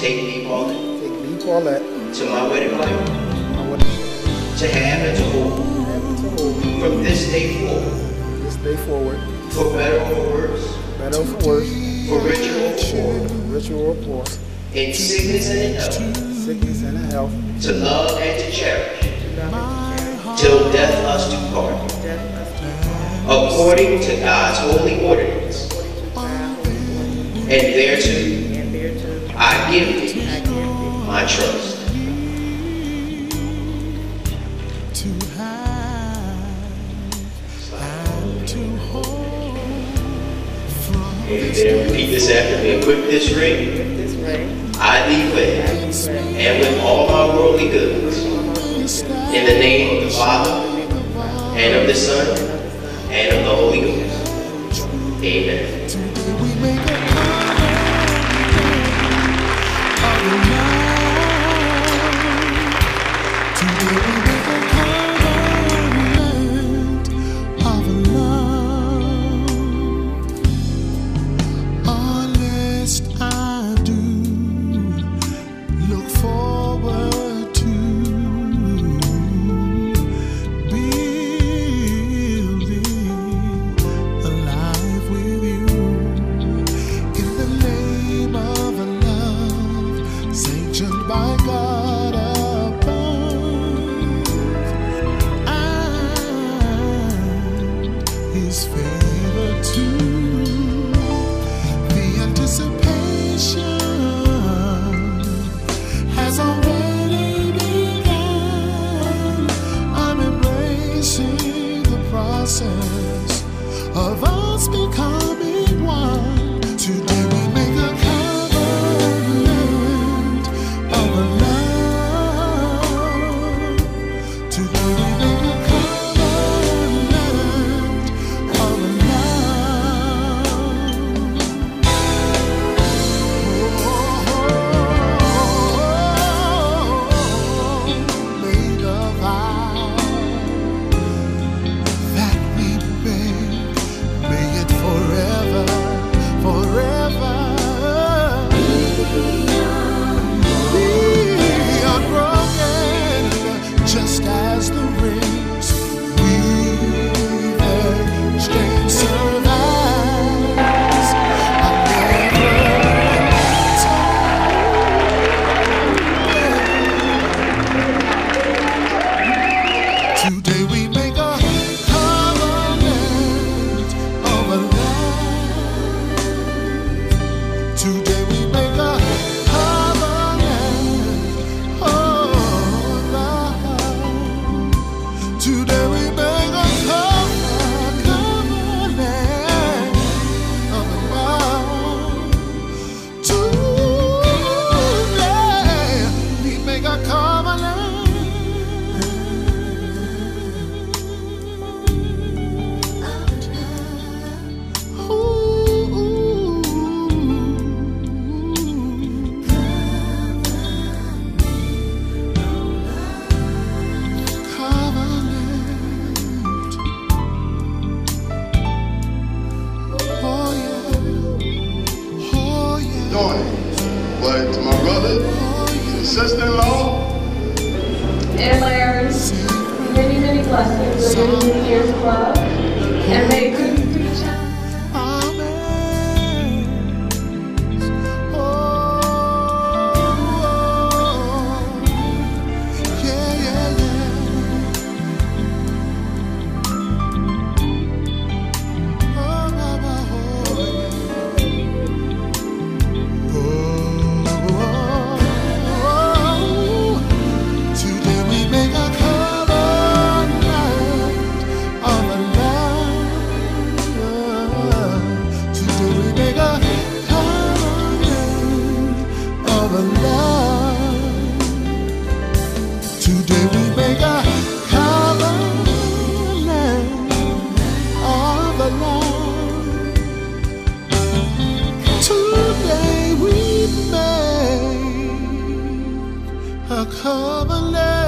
take me, Paulette, take me, Paulette, to my wedding want to to have and to hold. Have and to hold. From this day forward, this day forward, for better or for worse, better or for worse, for richer or poor, richer or poor, in sickness and in health, sickness and in health, to love and to cherish, till death us do part, according to God's holy ordinance. And thereto I give thee my trust. And then repeat this after me. Equip this ring, This way. I declare, and with all my worldly goods, in the name of the Father, and of the Son, and of the Holy Ghost. Amen. Us becoming But to my brother and sister-in-law, And Larry, many, many blessings. Many, many years of love. And may good covenant.